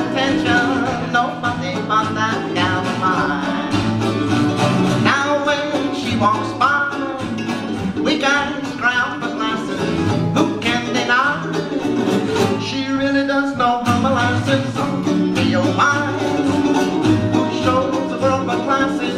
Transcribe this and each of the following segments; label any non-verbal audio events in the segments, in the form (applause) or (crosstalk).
attention, nobody but that gal of mine. Now when she walks by, we guys grab for glasses, who can deny? She really does know her molasses, on the real mind. Who shows the world her glasses,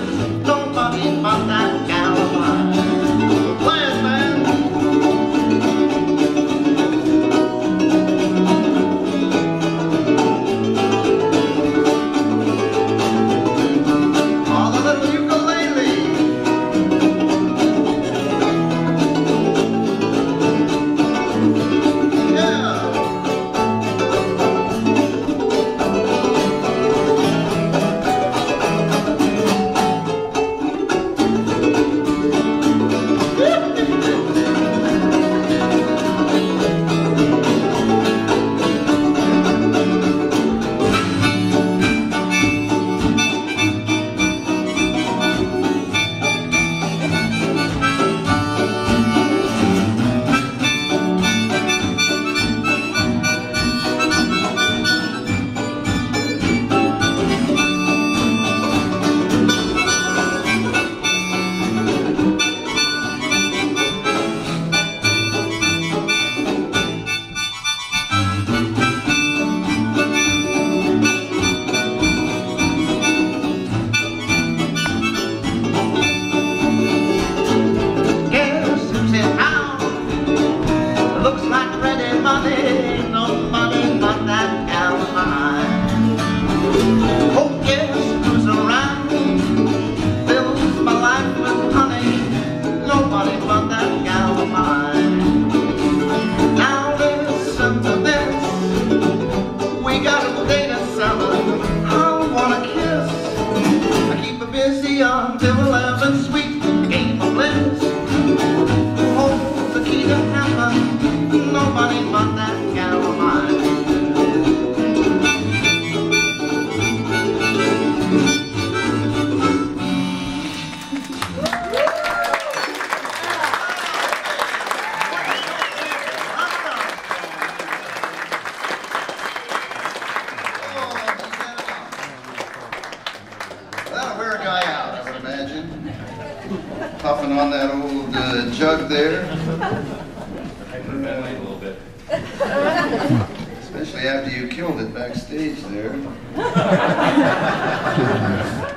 busy until eleven. Sweet game of bliss. Hold the key to heaven. Nobody but Puffing on that old uh, jug there. Hyperventilate a little bit. Especially after you killed it backstage there. (laughs)